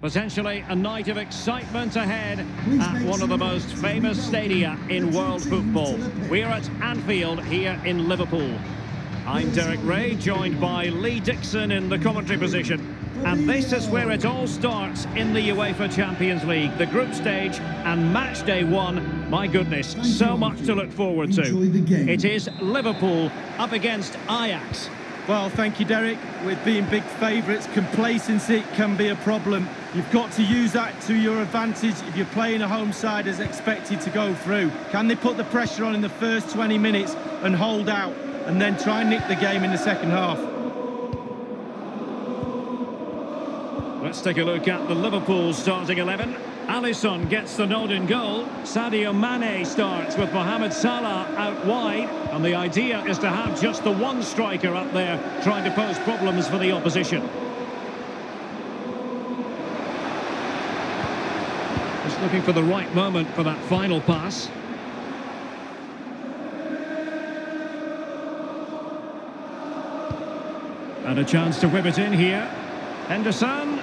Potentially a night of excitement ahead at one of the most famous stadia in world football. We're at Anfield here in Liverpool. I'm Derek Ray, joined by Lee Dixon in the commentary position. And this is where it all starts in the UEFA Champions League, the group stage and match day one. My goodness, so much to look forward to. It is Liverpool up against Ajax. Well, thank you, Derek. With being big favourites, complacency can be a problem. You've got to use that to your advantage if you're playing a home side as expected to go through. Can they put the pressure on in the first 20 minutes and hold out and then try and nick the game in the second half? Let's take a look at the Liverpool starting 11. Alisson gets the nod in goal. Sadio Mane starts with Mohamed Salah out wide. And the idea is to have just the one striker up there trying to pose problems for the opposition. Just looking for the right moment for that final pass. And a chance to whip it in here. Henderson.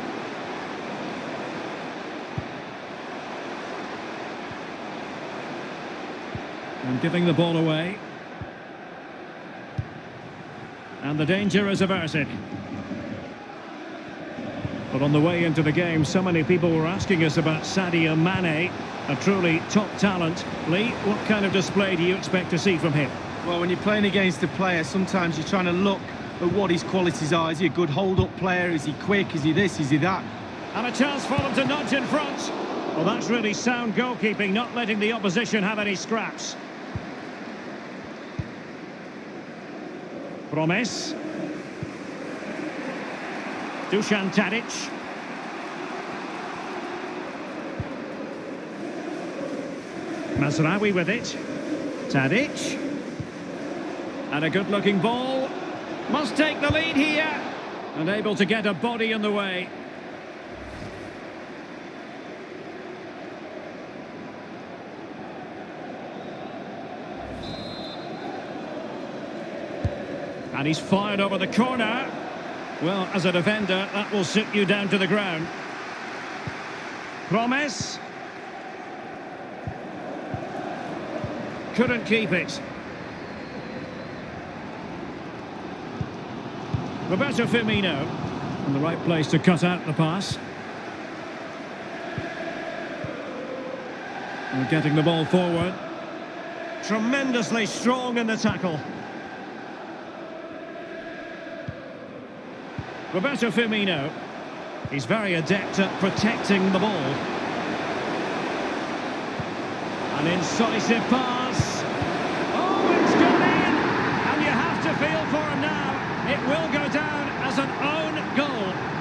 And giving the ball away. And the danger is averted. But on the way into the game, so many people were asking us about Sadio Mane, a truly top talent. Lee, what kind of display do you expect to see from him? Well, when you're playing against a player, sometimes you're trying to look at what his qualities are. Is he a good hold-up player? Is he quick? Is he this? Is he that? And a chance for them to nudge in front. Well, that's really sound goalkeeping, not letting the opposition have any scraps. Promes. Dusan Tadic. Mazraoui with it. Tadic. And a good-looking ball. Must take the lead here. And able to get a body in the way. And he's fired over the corner. Well, as a defender, that will sit you down to the ground. Promes. Couldn't keep it. Roberto Firmino. In the right place to cut out the pass. And getting the ball forward. Tremendously strong in the tackle. Roberto Firmino. He's very adept at protecting the ball. An incisive pass. Oh, it's gone in! And you have to feel for him now. It will go down as an own goal.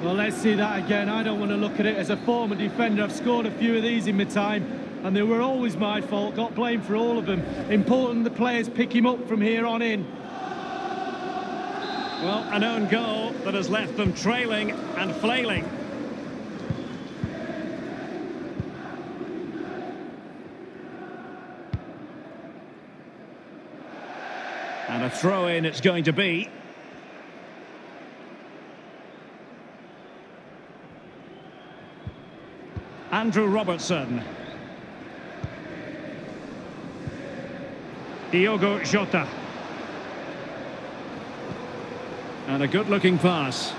Well, let's see that again. I don't want to look at it as a former defender. I've scored a few of these in my time, and they were always my fault. Got blamed for all of them. Important the players pick him up from here on in. Well, an own goal that has left them trailing and flailing. And a throw-in it's going to be. Andrew Robertson. Diogo Jota. And a good-looking pass.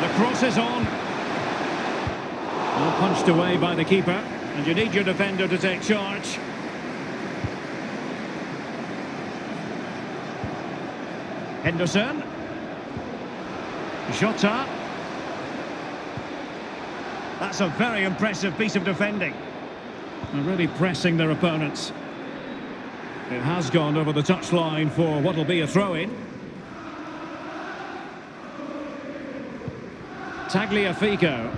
The cross is on. Well punched away by the keeper. And you need your defender to take charge. Henderson. Jota. That's a very impressive piece of defending. They're really pressing their opponents. It has gone over the touchline for what will be a throw-in. Tagliafico.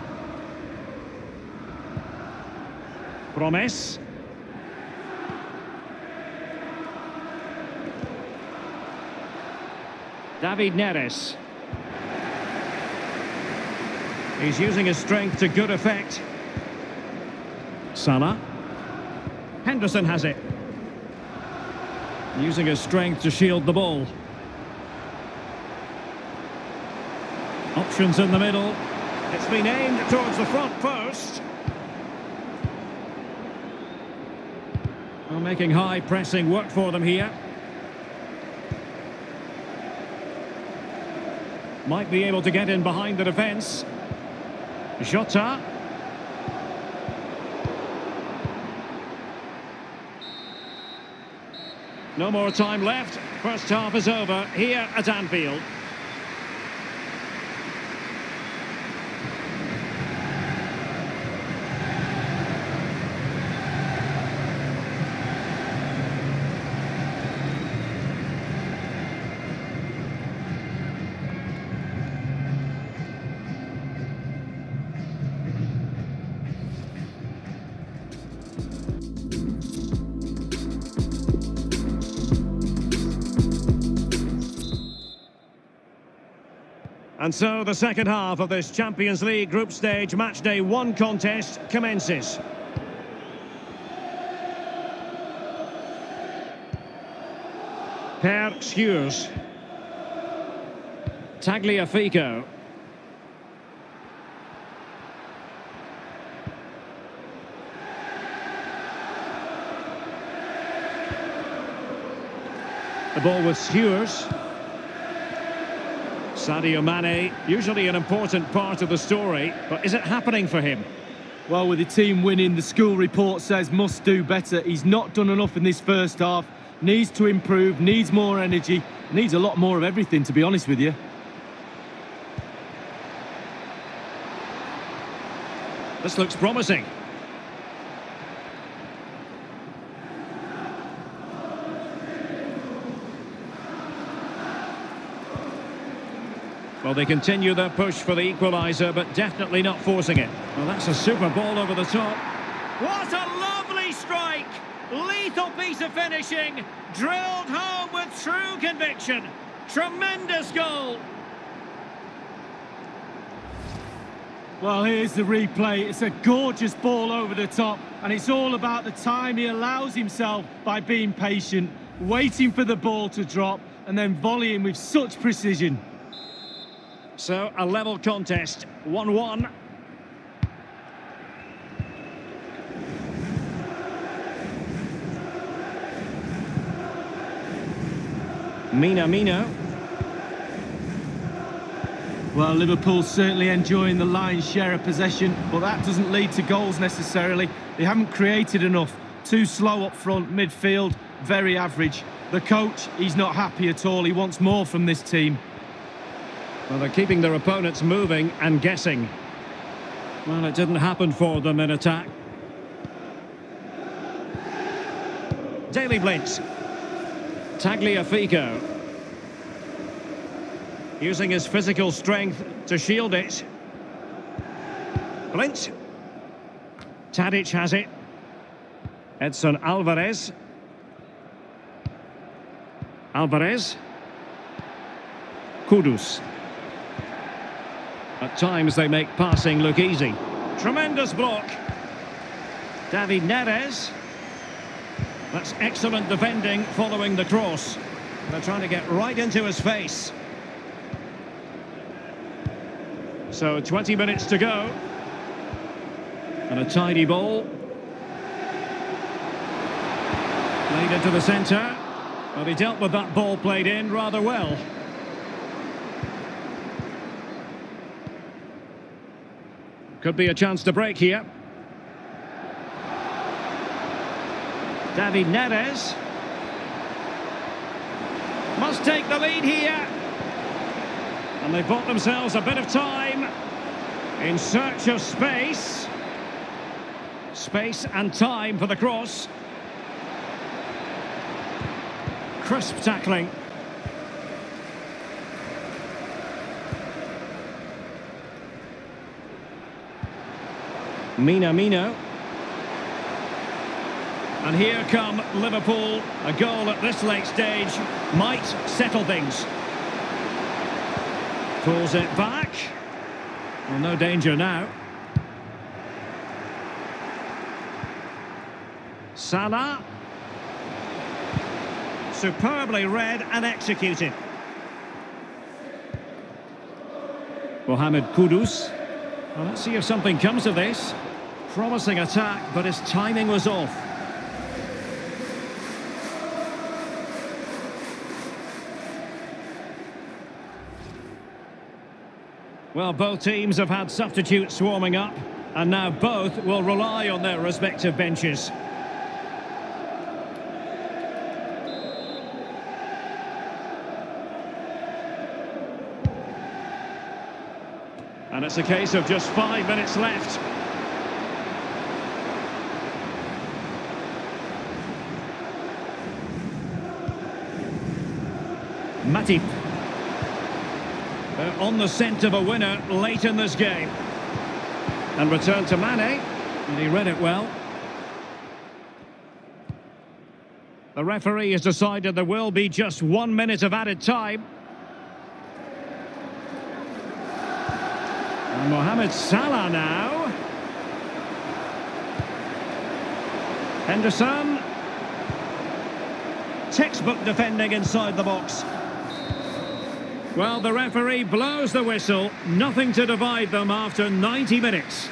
Promes. David Neres. He's using his strength to good effect. Salah. Henderson has it. Using his strength to shield the ball. Options in the middle. It's been aimed towards the front post. Well, making high pressing work for them here. Might be able to get in behind the defence. Jota. No more time left. First half is over here at Anfield. And so the second half of this Champions League group stage matchday one contest commences. Perr Schuurs. Tagliafico. The ball with Schuurs. Sadio Mane, usually an important part of the story, but is it happening for him? Well, with the team winning, the school report says must do better. He's not done enough in this first half. Needs to improve, needs more energy, needs a lot more of everything, to be honest with you. This looks promising. Well, they continue their push for the equaliser, but definitely not forcing it. Well, that's a super ball over the top. What a lovely strike! Lethal piece of finishing, drilled home with true conviction. Tremendous goal. Well, here's the replay. It's a gorgeous ball over the top, and it's all about the time he allows himself by being patient, waiting for the ball to drop, and then volleying with such precision. So, a level contest, 1-1. Minamino. Well, Liverpool certainly enjoying the lion's share of possession, but that doesn't lead to goals necessarily. They haven't created enough. Too slow up front, midfield, very average. The coach, he's not happy at all. He wants more from this team. Well, they're keeping their opponents moving and guessing. Well, it didn't happen for them in attack. Daley Blind. Tagliafico. Using his physical strength to shield it. Blind. Tadic has it. Edson Alvarez. Alvarez. Kudus. At times they make passing look easy. Tremendous block. David Neres. That's excellent defending following the cross. They're trying to get right into his face. So 20 minutes to go. And a tidy ball. Played into the centre. Well, he dealt with that ball played in rather well. Could be a chance to break here. David Neres. Must take the lead here. And they've bought themselves a bit of time in search of space. Space and time for the cross. Crisp tackling. Minamino. And here come Liverpool. A goal at this late stage might settle things. Pulls it back. Well, no danger now. Salah. Superbly read and executed. Mohamed Kudus. Well, let's see if something comes of this. Promising attack, but his timing was off. Well, both teams have had substitutes swarming up, and now both will rely on their respective benches. And it's a case of just five minutes left. Uh, on the scent of a winner late in this game. And return to Mane. And he read it well. The referee has decided there will be just one minute of added time. And Mohamed Salah now. Henderson. Textbook defending inside the box. Well, the referee blows the whistle. Nothing to divide them after 90 minutes.